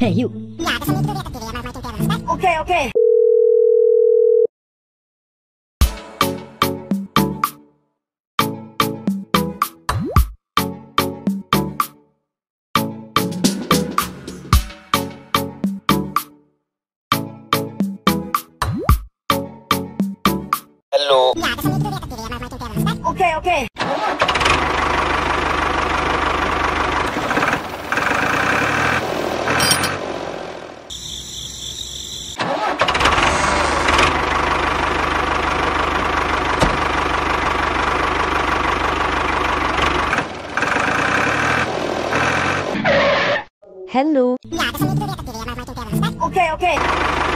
Hey, you. Okay, okay. Hello. Okay, okay. Hello. Okay, okay.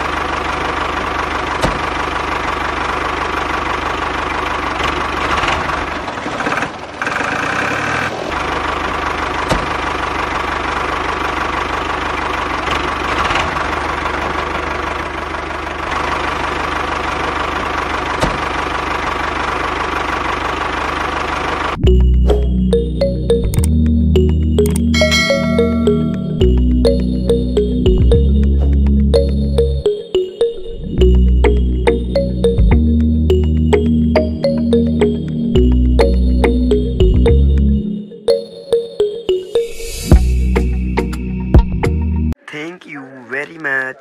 Very